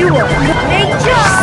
you are. Hey, Josh!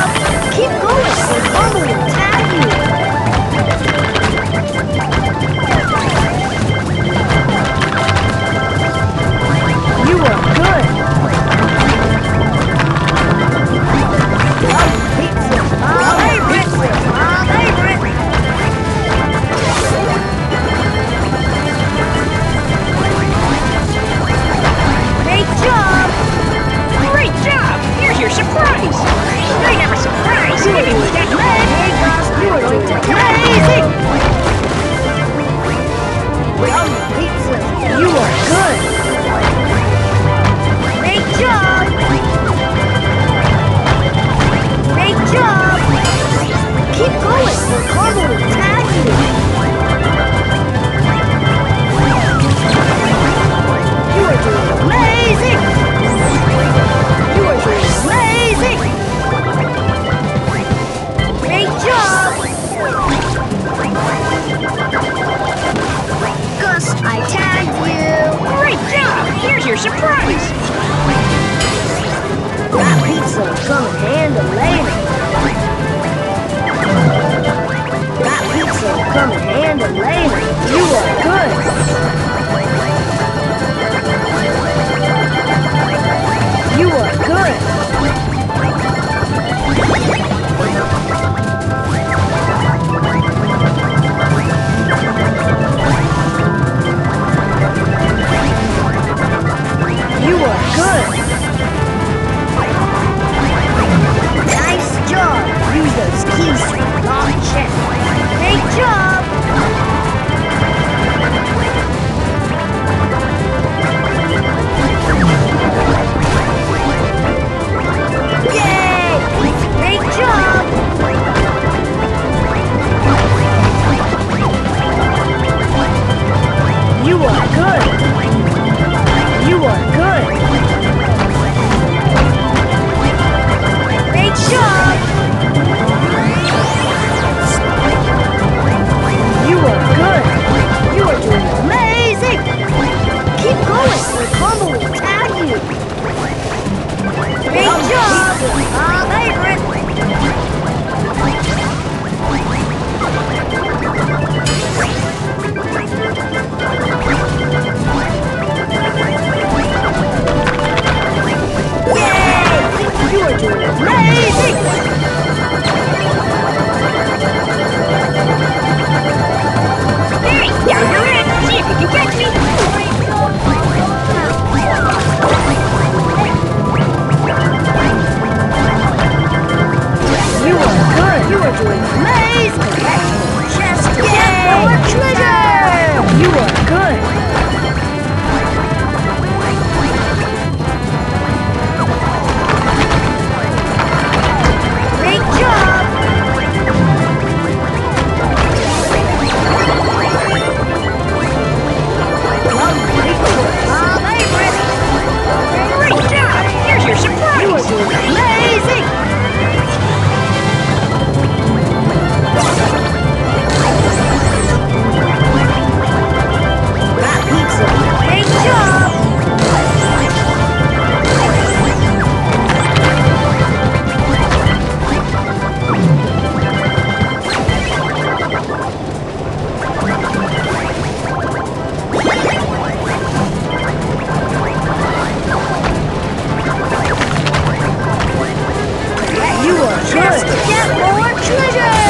chance to get more treasure!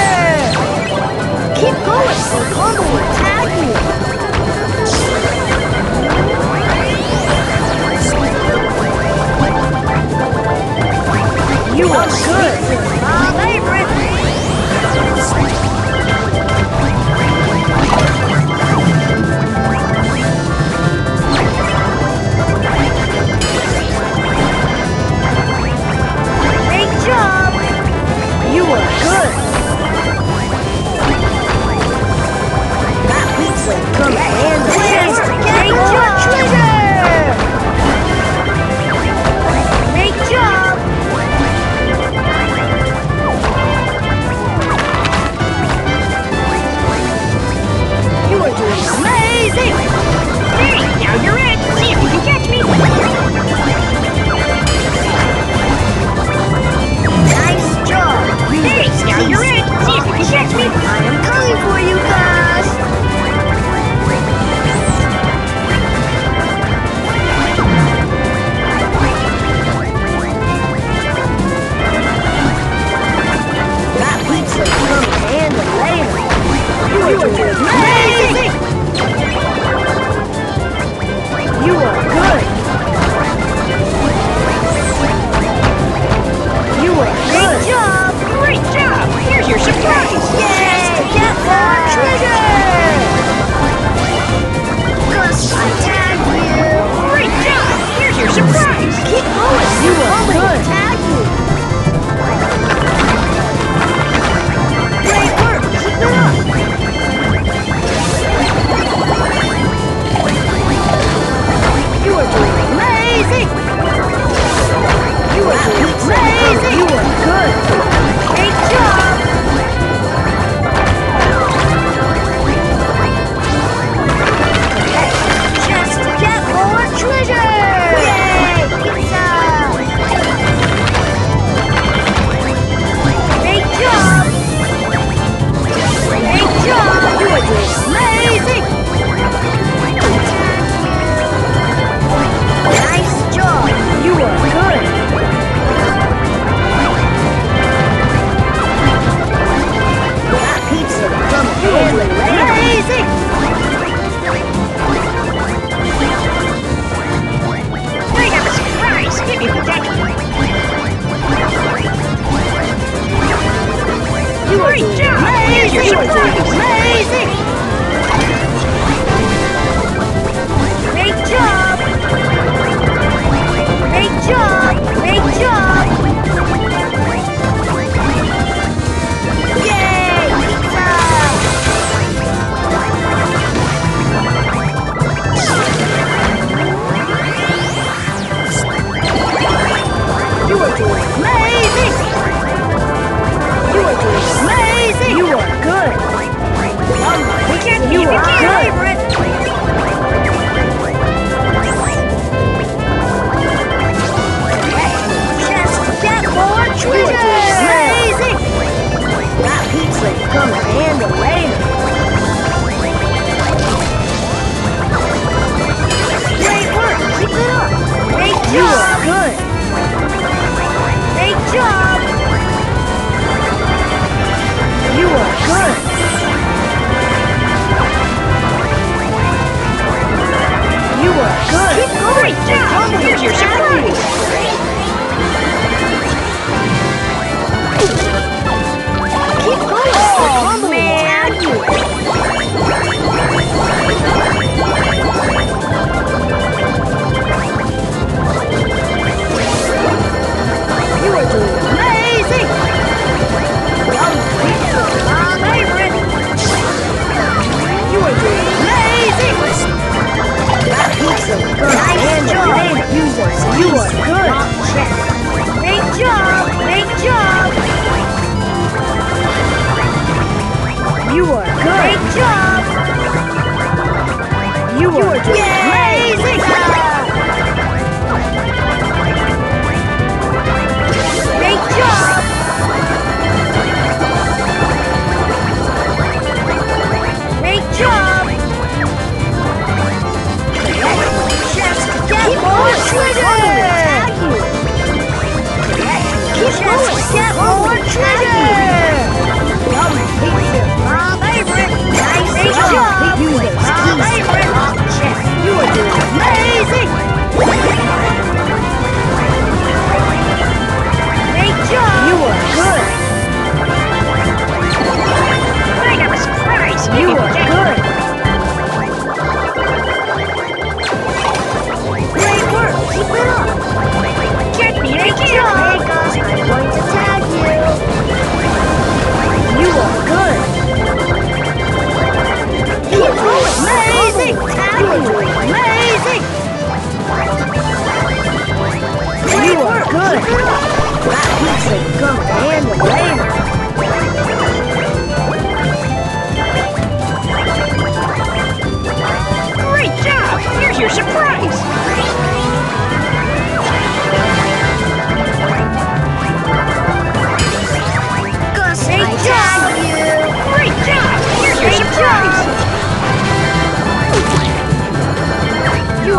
Keep going, or Combo will tag you! You are good! Let's Great job! Amazing! Amazing!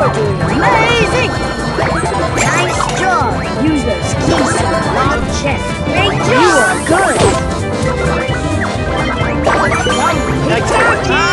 Amazing! Nice job! Use those keys to unlock chests. Great job! You are good! Exactly!